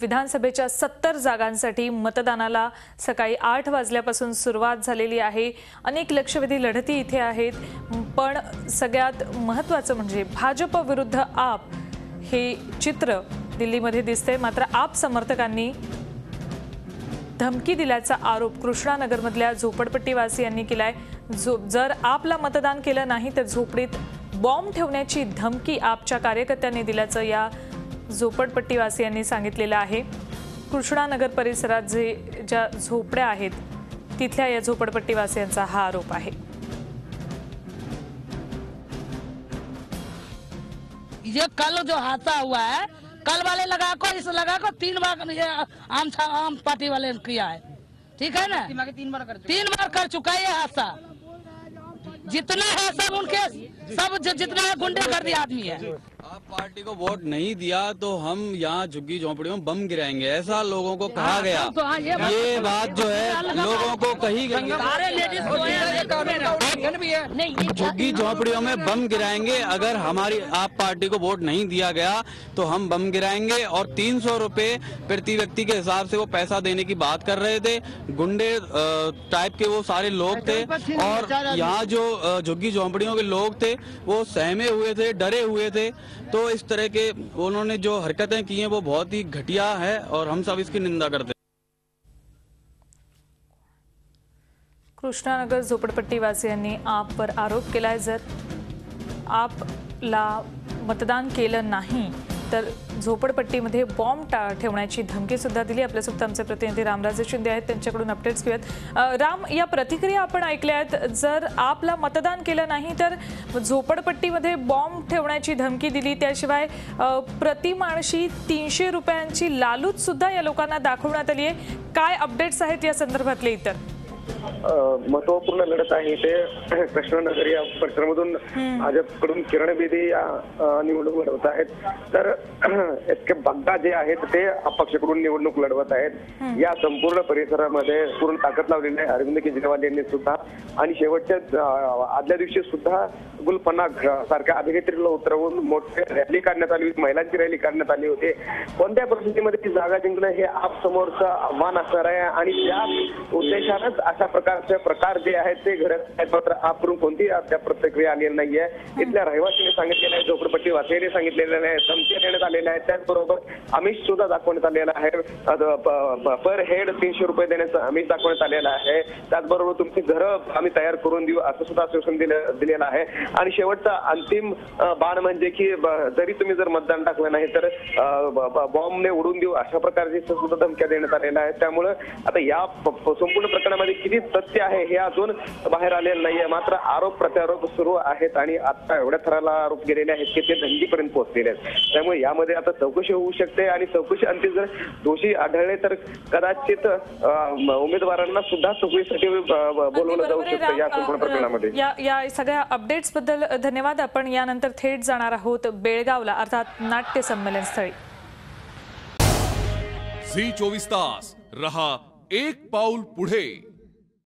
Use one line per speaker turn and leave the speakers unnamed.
विधानसभेच्या सत्तर जागांसाठी मतदानाला सकाळी आठ वाजल्यापासून सुरुवात झालेली आहे. अनेक लक्षवेधी लढती इथे आहेत. पण सगळ्यात महत्त्वाचं म्हणजे भाजप विरुद्ध आप हे चित्र दिल्लीमध्ये दिसते मात्र आप समर्थकांनी धमकी दिल्याचा आरोप कृष्णानगरमधल्या झोपडपट्टीवासियांनी केलाय. जो जर आपला मतदान केलं नाही तर झोपडीत बॉम्ब ठेवण्याची धमकी आपच्या कार्यकर्त्यांनी दिल्याचं या झोपडपट्टीवासियांनी सांगितलेलं आहे. कृष्णानगर परिसरात जे ज्या झोपड्या आहेत तिथल्या या झोपडपट्टीवासियांचा हा आरोप आहे.
ये कल जो हादसा हुआ है कल वाले लगा को इस लगा को तीन बार ये आम आम पार्टी वाले ने किया है। ठीक है ना? तीन बार कर तीन बार कर चुका है ये हादसा। जितना है सब उनके सब जितना है गुंडेगर्दी आदमी है।
आप पार्टी को वोट नहीं दिया तो हम यहाँ झुग्गी झोंपड़ियों में बम गिराएँगे। ऐसा लोगों को कहा गया।
तो हाँ, ये बात-
ये बात जो है लोगों को कही गई है। झुग्गी झोंपड़ियों में बम गिराएँगे। अगर हमारी आप पार्टी को वोट नहीं दिया गया तो हम बम गिराएँगे और तीन सौ प्रति व्यक्ति के हिसाब से वो पैसा देने की बात कर रहे थे। गुंडे टाइप के वो सारे लोग थे। और यहाँ जो झुग्गी झोंपड़ियों के लोग थे वो सहमे हुए थे डरे हुए थे। तो इस तरह के उन्होंने जो हरकतें की हैं, वो बहुत ही घटिया है और हम सब इसकी निंदा करते हैं।
कृष्णानगर आप पर आरोप केलाय जर आपला मतदान केलं नाही तर झोपडपट्टीमध्ये बॉम्ब टा ठेवण्याची धमकी सुद्धा दिली. आपल्यासोबत आमचे प्रतिनिधी रामराजे शिंदे आहेत त्यांच्याकडून अपडेट्स घेऊयात. राम या प्रतिक्रिया आपण ऐकल्या आहेत. जर आपला मतदान केलं नाही तर झोपडपट्टीमध्ये बॉम्ब ठेवण्याची धमकी दिली. त्याशिवाय प्रतिमाणशी प्रति माणशी तीनशे रुपयांची लालूच सुद्धा या लोकांना दाखवण्यात आली आहे. काय अपडेट्स आहेत या संदर्भातले इतर?
महत्त्वपूर्ण लढत आहे ते कृष्णनगर या परिसरामधून भाजपकडून किरण बेदी या निवडणूक लढवत आहेत. तर एस के बग्गा जे आहेत ते अपक्षकडून निवडणूक लढवत आहेत. या संपूर्ण परिसरामध्ये पूर्ण ताकद लावलेली आहे. अरविंद केजरीवाल यांनी सुद्धा आणि शेवटच्या आदल्या दिवशी सुद्धा गुलपन्ना सारख्या अभिनेत्रीला उतरवून मोठी रॅली काढण्यात आली होती. महिलांची रॅली काढण्यात आली होती. कोणत्या परिस्थितीमध्ये ती जागा जिंकणं हे आप समोरचं आव्हान असणार आहे? आणि त्या उद्देशानंच अशा प्रकारचे प्रकार जे आहेत ते घडत आहेत मात्र आपण कोणतीही अद्याप प्रतिक्रिया आलेली नाहीये. इथल्या रहिवासीने सांगितलेलं आहे झोपडपट्टी वासियाने सांगितलेलं आहे धमक्या देण्यात आलेल्या आहेत. त्याचबरोबर आमिष सुद्धा दाखवण्यात आलेला आहे. पर हेड तीनशे रुपये देण्याचं आमिष दाखवण्यात आलेलं आहे. त्याचबरोबर तुमची घरं आम्ही तयार करून देऊ असं सुद्धा आश्वासन दिलं दिलेलं आहे. आणि शेवटचा अंतिम बाण म्हणजे की जरी तुम्ही जर मतदान टाकलं नाही तर बॉम्बने उडून देऊ अशा प्रकारची सुद्धा धमक्या देण्यात आलेल्या आहेत. त्यामुळं आता या संपूर्ण प्रकरणामध्ये किती तथ्य आहे हे अजून बाहेर आलेलं नाहीये. मात्र आरोप प्रत्यारोप सुरू आहेत आणि आता एवढ्या थराला आरोप गेलेले आहेत की ते दंगीपर्यंत पोहोचलेले आहेत. त्यामुळे यामध्ये आता चौकशी होऊ शकते आणि चौकशी अंती जर दोषी आढळले तर कदाचित उमेदवारांना सुद्धा चौकशीसाठी बोलवलं जाऊ शकतं या. संपूर्ण प्रकरणामध्ये.
या या सगळ्या अपडेट्सबद्दल धन्यवाद. आपण यानंतर थेट जाणार आहोत बेळगावला अर्थात नाट्य संमेलन स्थळी
झी चोवीस तास. रहा एक पाऊल पुढे.